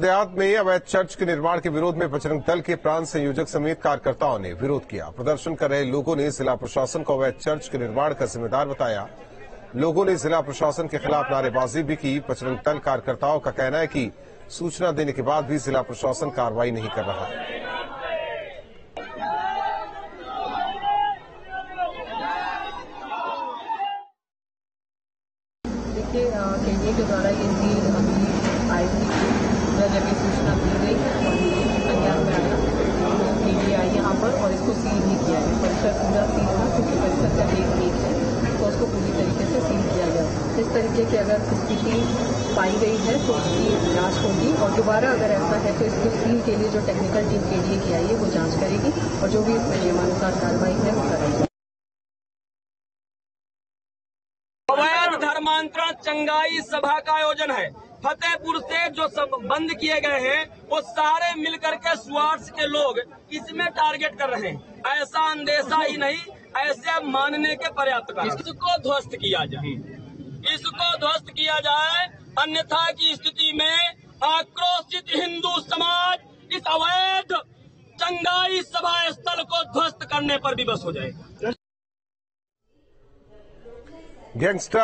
देहात में अवैध चर्च के निर्माण के विरोध में बजरंग दल के प्रांत संयोजक समेत कार्यकर्ताओं ने विरोध किया। प्रदर्शन कर रहे लोगों ने जिला प्रशासन को अवैध चर्च के निर्माण का जिम्मेदार बताया। लोगों ने जिला प्रशासन के खिलाफ नारेबाजी भी की। बजरंग दल कार्यकर्ताओं का कहना है कि सूचना देने के बाद भी जिला प्रशासन कार्रवाई नहीं कर रहा। है के द्वारा ये अभी आई ये सूचना दी गई और ये संज्ञान में आया तो केंद्रीय आई यहाँ पर और इसको सील भी किया है परिसर पूरा सील था क्योंकि परिसर का एक लीक है तो उसको पूरी तरीके से सील किया गया। इस तरीके की अगर स्थिति पाई गई है तो उसकी जाँच होगी और दोबारा अगर ऐसा है तो इसको सील के लिए जो टेक्निकल टीम की आई है, वो जाँच करेगी और जो भी इसमें नियमानुसार कार्रवाई है, वो करेगी धर्मांतरण चंगाई सभा का आयोजन है। फतेहपुर से जो बंद किए गए हैं, वो सारे मिलकर के स्वार्थ के लोग इसमें टारगेट कर रहे हैं। ऐसा अंदेशा ही नहीं, ऐसे मानने के पर्याप्त कारण इसको ध्वस्त किया जाए। इसको ध्वस्त किया जाए, अन्यथा की स्थिति में आक्रोशित हिंदू समाज इस अवैध चंगाई सभा स्थल को ध्वस्त करने पर विवश हो जाएगा। गैंगस्टर